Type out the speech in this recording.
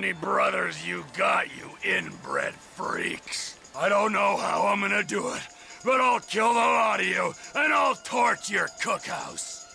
many brothers you got, you inbred freaks. I don't know how I'm gonna do it, but I'll kill the lot of you, and I'll torch your cookhouse.